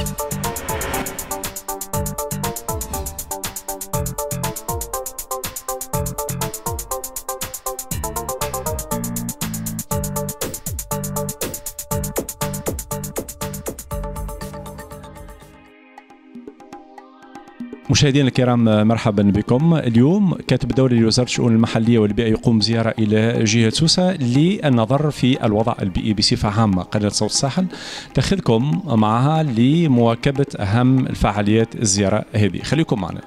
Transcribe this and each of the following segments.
you مشاهدينا الكرام مرحبا بكم. اليوم كاتب الدولة لوزارة الشؤون المحلية والبيئة يقوم بزيارة إلى جهة سوسة للنظر في الوضع البيئي بصفة عامة. قناة صوت الساحل تاخذكم معها لمواكبة أهم الفعاليات الزيارة هذه. خليكم معنا.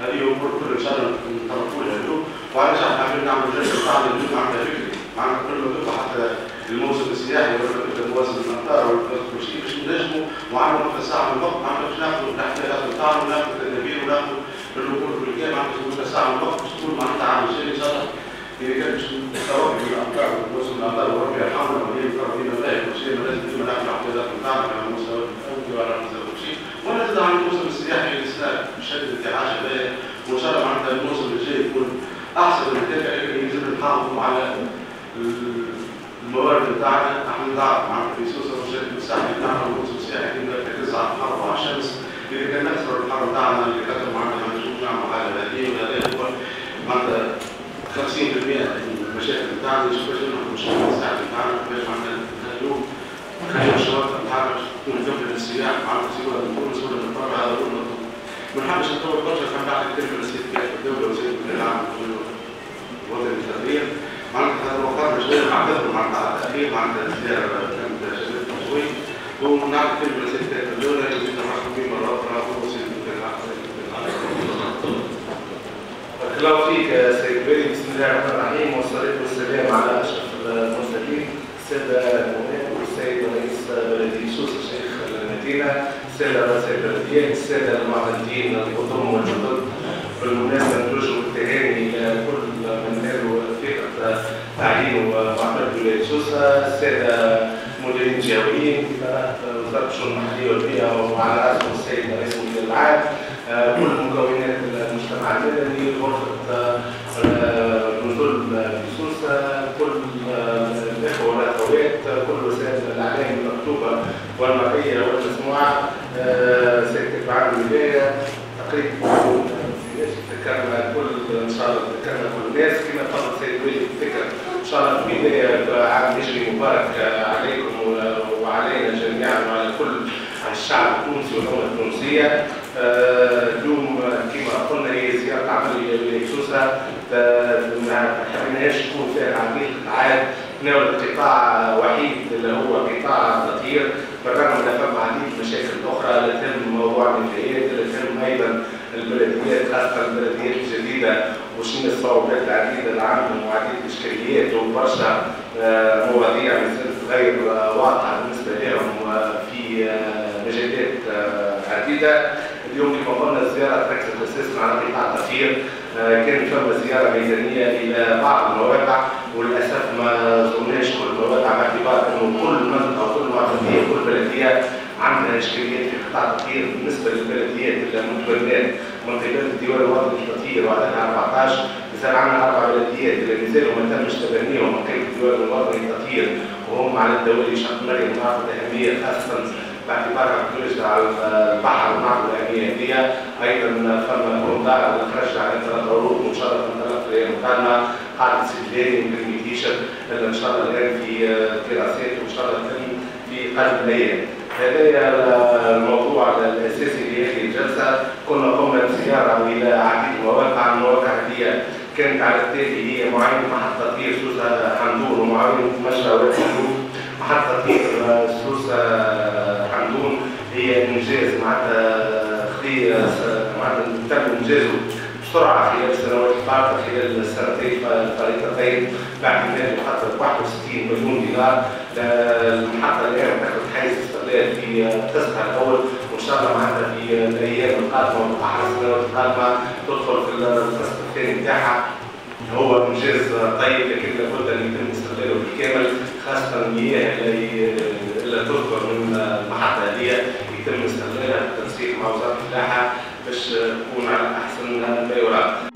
هذه امور كل ان شاء الله نطرقوا لها اليوم وعلاش إحنا حابين نعملوا جلسه بعد اليوم معناتها فكري معناتها كل ما حتى الموسم السياحي ولا مواسم الامطار ولا كل شيء باش ننجموا وعندنا نقطه ساعه من الوقت معناتها باش ناخذوا الاحتياجات نتاعنا وناخذوا التدابير وناخذوا الأمور كلها معناتها نقطه ساعه من الوقت باش تكون معناتها عامل الجاي ان شاء الله اذا كان باش نتوقف من الامطار والموسم الامطار وربي يرحمنا وهي مكرمين الله كل شيء لازم ديما ناخذوا الاحتياجات على مستوى الأول وعلى نبدا عن الموسم السياحي الاسلامي بشكل كعاش هذايا وان شاء الله معناتها الموسم الجاي يكون أحسن من هذاك لكن يجب نحافظوا على الموارد بتاعنا إحنا نعرف معناتها في سوسه والشكل الساحلي بتاعنا والموسم السياحي كنا في 9 حرب على الشمس. إذا كان نكسر الحرب بتاعنا اللي خاطر معناتها ما نشوفش نعمل حاجة هذه ولا هذا معناتها 50% من المشاكل بتاعنا. نشوف باش نحكموا الشكل الساحلي بتاعنا باش معناتها اليوم خلينا الشواطئ حبش دون الفكر للسياح محمد سيوة دون سورة الطبع هذا دون مطلوب من حبش الطور برشا كان بعد كلمة نسيت كافة الدولة وزيد من العام وزيد معناتها هذا وقت شوية مع بدر معناتها على التأخير معناتها الزيارة كانت شديدة شوي ونعرف كلمة نسيت كافة الدولة يزيد الرحمة به مرة أخرى وزيد من العام. بارك الله فيك سيد بسم الله الرحمن الرحيم والصلاة والسلام على أشرف المرسلين. السادة فينا الساده الساده الديان الساده المعتدين قدموا والجدد. بالمناسبة نوجه التهاني لكل كل من نالوا ثقه تعيين ومعبد ولايه سوسه الساده المديرين الجهويين وزاره الشؤون المحليه والبيئه وعلى راسهم السيد رئيس الوزراء العام آه، كل مكونات المجتمع المدني. تقريبا ذكرنا كل إن شاء الله ذكرنا كل الناس؟ كما قال السيد ولي الذكر إن شاء الله بداية عام هجري مبارك عليكم وعلينا جميعا وعلى كل الشعب التونسي والأمة التونسية. آه، اليوم كما قلنا هي زيارة عمل لسوسة آه، ما حبيناش تكون فيها عمليه العاد. ناول القطاع وحيد اللي هو قطاع تطهير بالرغم من فم عديد المشاكل الاخرى لا تهم موضوع المنتهيات لا تهم أيضا البلديات خاصه البلديات الجديدة وشنو الصعوبات العديدة اللي عندهم وعديد الإشكاليات وبرشا آه، مواضيع غير آه، واضحه بالنسبة لهم في آه، مجالات عديدة. اليوم كما قلنا الزياره تركزت أساسا على قطاع التطهير كانت فما زيارة ميدانية إلى بعض المواقع وللأسف ما زرناش كل المواقع باعتبار إنه كل منطقه عندنا إشكاليات في قطاع التطهير. بالنسبة للبلديات المتبنات من قبل الديوان الوطني للتطهير وعددها 14 مثال عندنا أربع بلديات اللي مازالوا ما تمش تبنيهم من قبل الديوان الوطني للتطهير. وهم على الدولي شق مريم ونعرف الاهميه خاصة باعتبارها تدرج على البحر ونعرف الاهميه هذه أيضا فما كوندار خرج على ثلاث عروض وإن شاء الله في المقارنه قاعدة سجلاني اللي إن شاء الله الآن في دراسات وإن شاء الله تتم في قلب الأيام. هذا الموضوع الأساسي لهذه الجلسة. كنا قمنا بزيارة إلى عديد المواقع المواقع هذه كانت على التالي هي معاينة محطة تطهير سوسة حمدون ومعاينة مشرى وادي محطة تطهير سوسة حمدون هي إنجاز معناتها خذي معناتها تم إنجازه بسرعة خلال السنوات الفارطه خلال السنتين الفارطتين باعتماد مخطط 61 مليون دينار. المحطه الان تاخذ حيز استغلال في قسطها الأول وإن شاء الله معناتها في الأيام القادمة السنوات القادمة تدخل في القسط الثاني بتاعها هو انجاز طيب لكن لابد أن يتم استغلاله بالكامل خاصة المياه اللي اللي تصدر من المحطة هذه يتم استغلالها بالتنسيق مع وزارة الفلاحه باش تكون على أحسن ما يرام.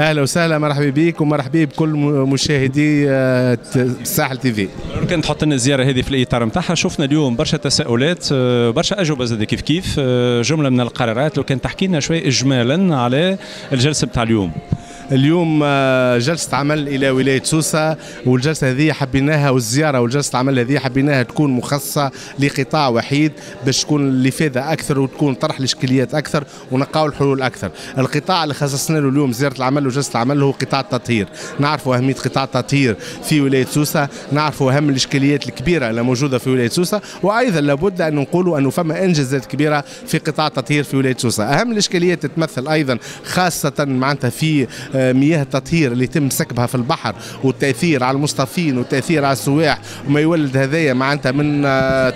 أهلا وسهلا مرحبا بك ومرحبا بكل مشاهدي الساحل تي في. كان تحط لنا الزيارة هذه في الإطار نتاعها شفنا اليوم برشا تساؤلات برشا أجوبة زاد كيف كيف جملة من القرارات. لو كان تحكي لنا شوي اجمالا على الجلسة بتاع اليوم. اليوم جلسة عمل إلى ولاية سوسة والجلسة هذه حبيناها والزيارة والجلسة العمل هذه حبيناها تكون مخصصة لقطاع وحيد باش تكون الإفادة أكثر وتكون طرح الإشكاليات أكثر ونقاو الحلول أكثر. القطاع اللي خصصنا له اليوم زيارة العمل وجلسة العمل هو قطاع التطهير. نعرفوا أهمية قطاع التطهير في ولاية سوسة نعرفوا أهم الإشكاليات الكبيرة اللي موجودة في ولاية سوسة وأيضا لابد أن نقولوا أنه فما إنجازات كبيرة في قطاع التطهير في ولاية سوسة. أهم الإشكاليات تتمثل أيضا خاصة معناتها في مياه التطهير اللي يتم سكبها في البحر والتأثير على المصطفين والتأثير على السواح وما يولد هذايا معناتها من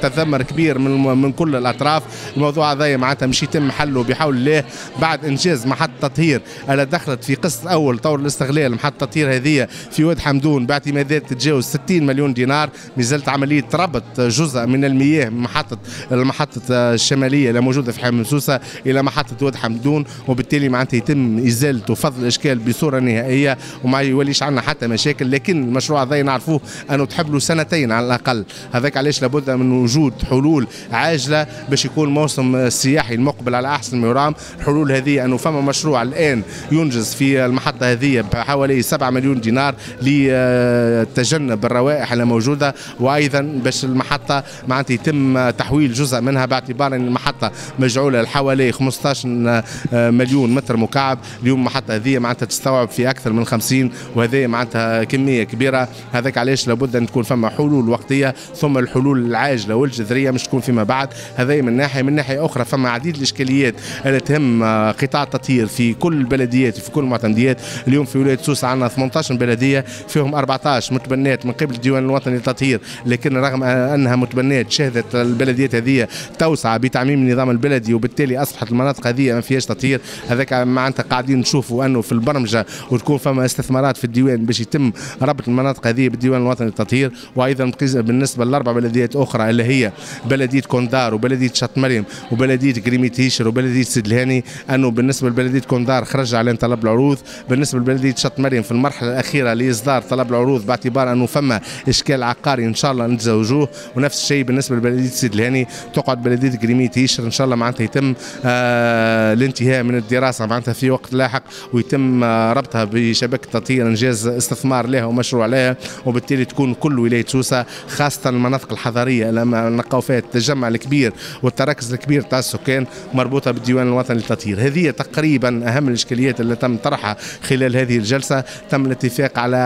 تذمر كبير من من كل الأطراف. الموضوع هذايا معناتها مش يتم حله بحول الله. بعد إنجاز محطه تطهير اللي دخلت في قسط أول طور الاستغلال محطه التطهير هذه في واد حمدون. باعتمادات تتجاوز 60 مليون دينار مازالت عملية ربط جزء من المياه من محطة المحطة الشمالية اللي موجودة في حمام سوسه إلى محطة واد حمدون. وبالتالي معناتها يتم ازاله وفض الإشكال بصورة نهائية وما يوليش عندنا حتى مشاكل لكن المشروع هذا نعرفوه أنه تحب له سنتين على الأقل. هذاك علاش لابد من وجود حلول عاجلة باش يكون موسم السياحي المقبل على أحسن ما يرام الحلول هذه أنه فما مشروع الآن ينجز في المحطة هذه بحوالي 7 مليون دينار لتجنب الروائح الموجوده وأيضا باش المحطة معناتها يتم تحويل جزء منها باعتبار أن المحطة مجعولة لحوالي 15 مليون متر مكعب. اليوم المحطة هذه معناتها تستوعب في أكثر من 50 وهذه معناتها كمية كبيرة. هذاك علاش لابد أن تكون فما حلول وقتية ثم الحلول العاجلة والجذرية مش تكون فيما بعد. هذه من ناحية. من ناحية أخرى فما عديد الإشكاليات اللي تهم قطاع التطهير في كل البلديات في كل المعتمديات. اليوم في ولاية سوسة عندنا 18 بلدية فيهم 14 متبنات من قبل الديوان الوطني للتطهير. لكن رغم أنها متبنات شهدت البلديات هذه توسعه بتعميم النظام البلدي وبالتالي أصبحت المناطق هذه ما فيهاش تطهير. هذاك معناتها قاعدين نشوفوا أنه في البرمجه وتكون فما استثمارات في الديوان باش يتم ربط المناطق هذه بالديوان الوطني للتطهير. وأيضا بالنسبة لاربع بلديات أخرى اللي هي بلدية كوندار وبلدية شط مريم وبلدية كريميتيشر وبلدية سيدي الهاني أنه بالنسبة لبلدية كوندار خرج عليهم طلب العروض. بالنسبة لبلدية شط مريم في المرحلة الأخيرة لإصدار طلب العروض باعتبار أنه فما إشكال عقاري إن شاء الله نتجاوزوه. ونفس الشيء بالنسبة لبلدية سيدي الهاني تقعد بلدية كريميتيشر إن شاء الله معناتها يتم آه الانتهاء من الدراسة معناتها في وقت لاحق ويتم ربطها بشبكة تطهير إنجاز استثمار لها ومشروع لها وبالتالي تكون كل ولاية سوسة خاصة المناطق الحضرية لما نلقاو فيها التجمع الكبير والتركز الكبير تاع السكان مربوطة بالديوان الوطني للتطهير. هذه تقريبا أهم الإشكاليات اللي تم طرحها خلال هذه الجلسة. تم الاتفاق على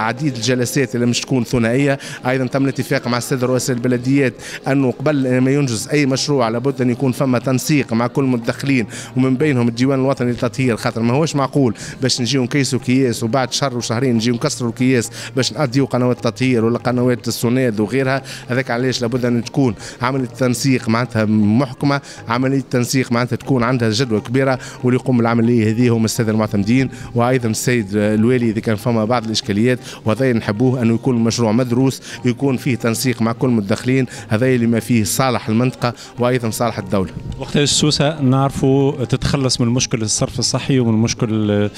عديد الجلسات اللي مش تكون ثنائية. أيضا تم الاتفاق مع السادة رؤساء البلديات أنه قبل ما ينجز أي مشروع لابد أن يكون فما تنسيق مع كل المتدخلين ومن بينهم الديوان الوطني للتطهير. خاطر ما هوش معقول باش نجيو نكيسوا كياس وبعد شهر وشهرين نجيو نكسروا الكياس باش نأديو قنوات التطهير ولا قنوات السوناد وغيرها. هذاك علاش لابد أن تكون عملية تنسيق معناتها محكمة. عملية تنسيق معناتها تكون عندها جدوى كبيرة واللي يقوم بالعملية هذه هم الساده المعتمدين وأيضا السيد الوالي إذا كان فما بعض الإشكاليات. وهذا نحبوه أنه يكون المشروع مدروس يكون فيه تنسيق مع كل المتدخلين هذا اللي ما فيه صالح المنطقة وأيضا صالح الدولة. وقتاش سوسة نعرفوا تتخلص من مشكل الصرف الصحي ومن المشكل آه،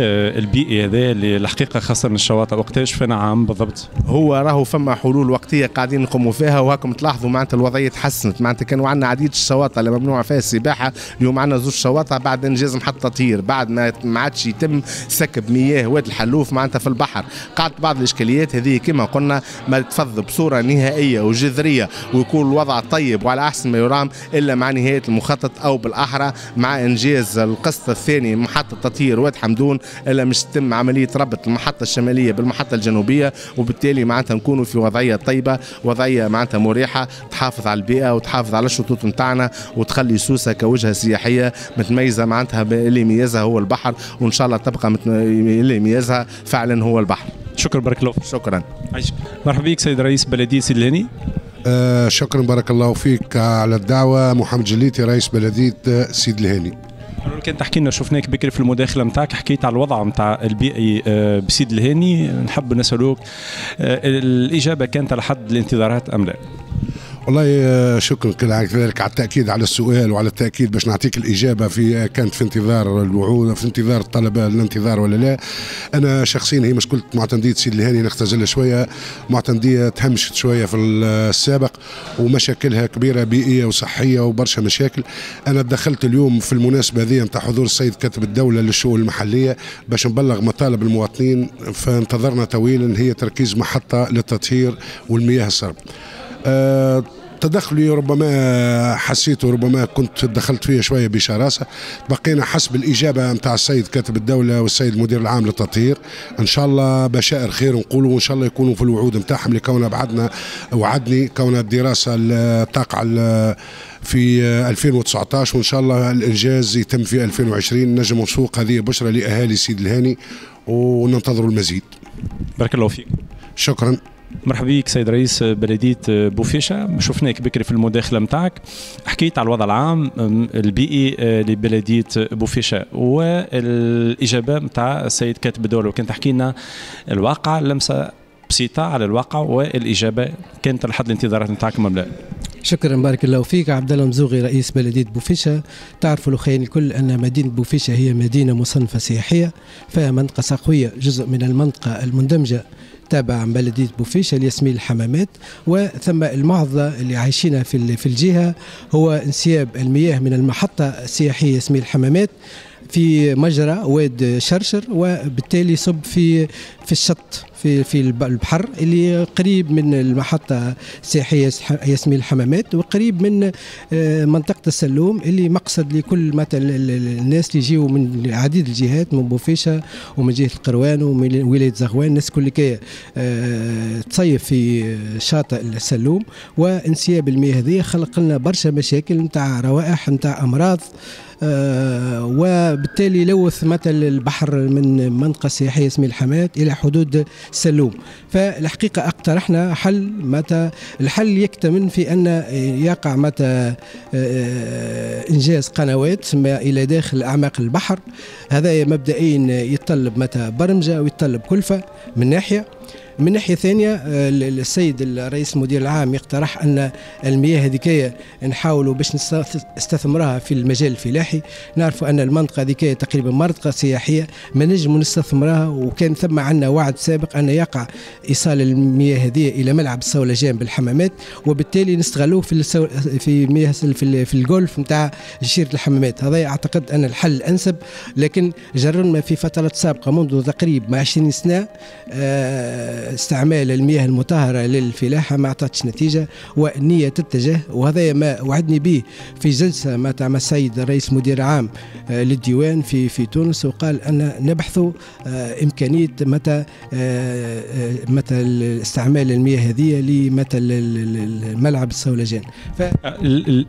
البيئي هذا اللي الحقيقة خاصة الشواطئ وقتاش فينا عام بالضبط؟ هو راهو فما حلول وقتية قاعدين نقوموا فيها وهاكم تلاحظوا معناتها الوضعية تحسنت. معناتها كانوا عندنا عديد الشواطئ اللي ممنوع فيها السباحة. اليوم عندنا زوج شواطئ بعد انجاز محطة تطهير بعد ما ما عادش يتم سكب مياه واد الحلوف معناتها في البحر. قعدت بعض الإشكاليات هذه كما قلنا ما تفض بصورة نهائية وجذرية ويكون الوضع طيب وعلى أحسن ما يرام إلا مع نهاية المخطط أو بالأحرى مع إنجاز القسط الثاني محطة تطهير واد حمدون. إلا مش تتم عملية ربط المحطة الشمالية بالمحطة الجنوبية وبالتالي معناتها نكونوا في وضعية طيبة وضعية معناتها مريحة تحافظ على البيئة وتحافظ على الشطوط نتاعنا وتخلي سوسة كوجهة سياحية متميزة معناتها اللي يميزها هو البحر وإن شاء الله تبقى اللي يميزها فعلا هو البحر. شكرا بارك الله شكرا. مرحبا بك سيد رئيس بلدية الهاني. آه شكرا بارك الله فيك على الدعوة. محمد جليتي رئيس بلدية سيدي الهاني كان تحكي لنا شفناك بكري في المداخلة نتاعك حكيت على الوضع نتاع البيئي آه، بسيد الهاني نحب نسألوك آه، الإجابة كانت على حد الانتظارات أم لا؟ والله آه، شكرا كذلك على التأكيد على السؤال وعلى التأكيد باش نعطيك الإجابة في كانت في انتظار الوعود في انتظار الطلبة الانتظار ولا لا. أنا شخصيا هي مشكله معتمديه سيد الهاني نختزلها شوية معتمديه تهمشت شوية في السابق ومشاكلها كبيرة بيئية وصحية وبرشا مشاكل. أنا دخلت اليوم في المناسبة هذه نتاع حضور السيد كاتب الدولة للشؤون المحلية باش نبلغ مطالب المواطنين فانتظرنا طويلا هي تركيز محطة للتطهير والمياه الصرب. تدخلي ربما حسيت وربما كنت دخلت فيه شوية بشراسة. بقينا حسب الإجابة نتاع السيد كاتب الدولة والسيد المدير العام للتطهير. إن شاء الله بشائر خير نقولوا وإن شاء الله يكونوا في الوعود نتاعهم لكون بعدنا وعدني كون الدراسة تقع في 2019 وإن شاء الله الإنجاز يتم في 2020 نجم نسوق هذه بشرى لأهالي سيد الهاني وننتظروا المزيد. بارك الله فيك. شكرا. مرحبا بك سيد رئيس بلدية بوفيشه شفناك بكري في المداخلة نتاعك حكيت على الوضع العام البيئي آه، لبلدية بوفيشه والإجابة نتاع السيد كاتب الدولة. وكان تحكي لنا الواقع لمسة بسيطة على الواقع والإجابة كانت لحد الانتظارات نتاعكم ام لا؟ شكرا بارك الله فيك. عبد الله مزوغي رئيس بلدية بوفيشه تعرفوا الأخوين الكل أن مدينة بوفيشه هي مدينة مصنفة سياحية فيها منطقة سقويه جزء من المنطقة المندمجة. تابع بلدية بوفيشه اللي يسمي الحمامات وثم المعضلة اللي عايشينها في في الجهة هو انسياب المياه من المحطة السياحية اسمها الحمامات في مجرى واد شرشر وبالتالي يصب في في الشط. في في البحر اللي قريب من المحطة السياحية يسمي الحمامات وقريب من آه، منطقة السلوم اللي مقصد لكل مثلا الناس اللي يجيوا من عديد الجهات من بوفيشة ومن جهة القروان ومن ولاية زغوان. الناس كل كي آه، تصيف في شاطئ السلوم وانسياب المياه هذه. خلق لنا برشا مشاكل نتاع روائح نتاع أمراض آه وبالتالي لوث مثل البحر من منطقة سياحية اسمها الحمات إلى حدود سلوم. فالحقيقة اقترحنا حل متى الحل يكتمن في أن يقع متى آه إنجاز قنوات ما إلى داخل أعماق البحر. هذا مبدئيا يتطلب متى برمجة ويتطلب كلفة من ناحية. من ناحية ثانية آه، السيد الرئيس المدير العام يقترح أن المياه هذيك نحاولوا باش نستثمرها في المجال الفلاحي. نعرفوا أن المنطقة هذيك تقريبا منطقه سياحية ما نجم نستثمرها وكان ثم عندنا وعد سابق أن يقع إيصال المياه هذه إلى ملعب الصولجان بالحمامات وبالتالي نستغلوه في السو... في مياه في, في الجولف نتاع جزيرة الحمامات. هذا أعتقد أن الحل الأنسب لكن جربنا في فترات سابقة منذ تقريبا 20 سنة آه، استعمال المياه المطهرة للفلاحة ما اعطتش نتيجة والنيه تتجه وهذا ما وعدني به في جلسة مع السيد الرئيس مدير عام آه، للديوان في في تونس وقال أن نبحث آه، إمكانية متى متى استعمال المياه هذه لمتى الملعب الصولجان ف...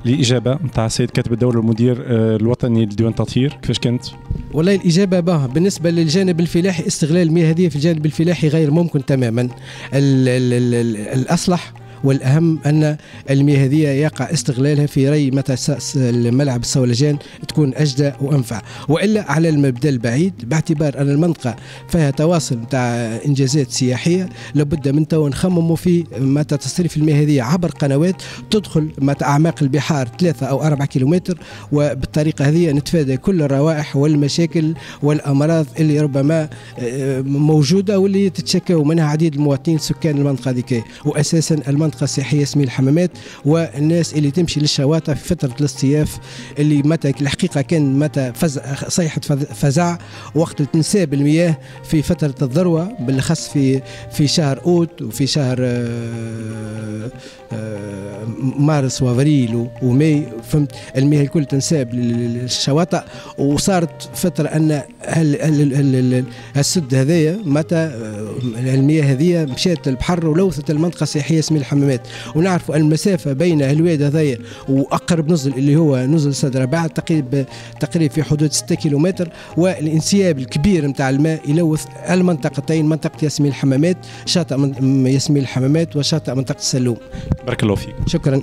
الاجابه نتاع السيد كاتب الدولة المدير الوطني لديوان تطهير كيفاش كانت؟ والله الإجابة به بالنسبة للجانب الفلاحي استغلال المياه هذه في الجانب الفلاحي غير ممكن تماما ال ال ال الأصلح والأهم أن المياه هذه يقع استغلالها في ري متى الملعب الصولجان تكون أجدى وأنفع. وإلا على المبدأ البعيد باعتبار أن المنطقة فيها تواصل نتاع إنجازات سياحية لابد من تو نخمموا في متى تصريف المياه هذه عبر قنوات تدخل متى أعماق البحار ثلاثة أو أربعة كيلومتر وبالطريقة هذه نتفادى كل الروائح والمشاكل والأمراض اللي ربما آه، موجودة واللي تتشكى منها عديد المواطنين سكان المنطقة هذيك. واساسا المنطقة منطقة سياحية اسمها الحمامات والناس اللي تمشي للشواطئ في فترة الاصطياف اللي متى الحقيقة كان متى فزع صيحة فزع وقت تنساب المياه في فترة الذروة بالأخص في في شهر أوت وفي شهر آه، آه، مارس وأفريل وماي فهمت؟ المياه الكل تنساب للشواطئ. وصارت فترة أن السد هذايا متى آه، المياه هذه مشات البحر ولوثت المنطقة السياحية اسمها الحمامات. ونعرفوا المسافة بين الواد هذايا وأقرب نزل اللي هو نزل سد رباع تقريبا تقريبا في حدود 6 كيلومتر والانسياب الكبير نتاع الماء يلوث المنطقتين منطقة ياسمين الحمامات شاطئ ياسمين الحمامات وشاطئ منطقة السلوم بارك الله فيك. شكرا.